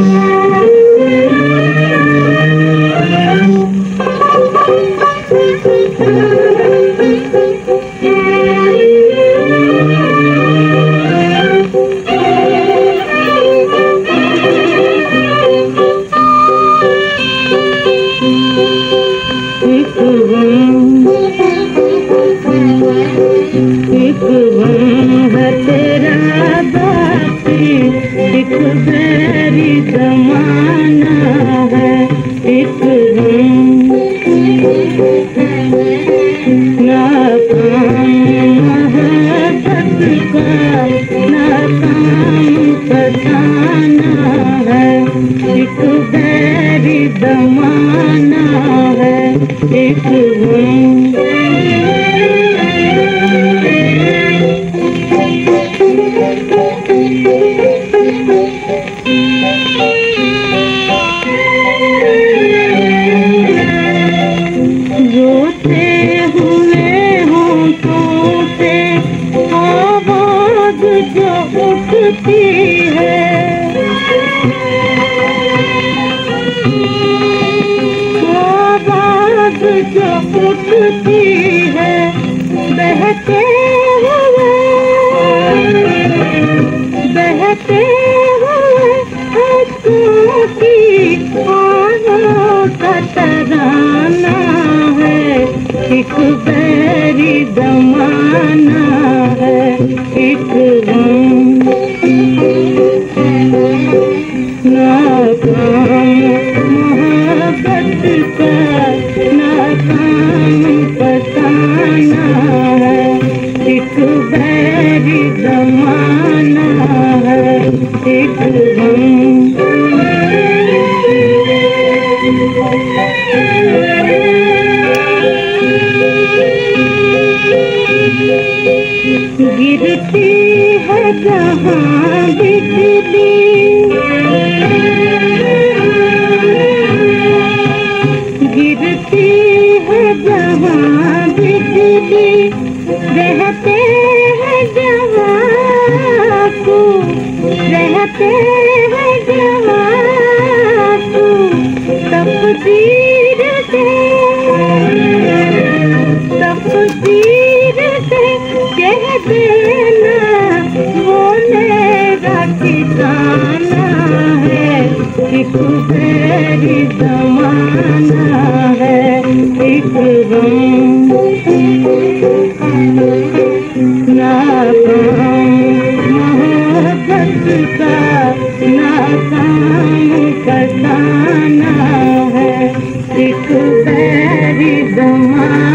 Mm-hmm. ہماری زمانہ ہے ایک ہم ناکام ہے ایک بیر ہے ایک ہم روتے ہوئے ہوں تو سے آواز جو اٹھتی ہے۔ آواز جو اٹھتی ہے، بہتے ہوئے بہتے ہوئے ہنسوں کا ترانہ ایک بہری زمانہ ہے ایک غم۔ پتانا ہے۔ ایک بہری ہے ایک غم۔ گرتی ہے جہاں بجلی۔ گرتی ہے جہاں بجلی۔ رہتے ہیں جہاں کو رہتے زمانہ ہے ایک غم۔ ناکام محبت کا ناکام کٹانا ہے۔ ایک پیری زمانہ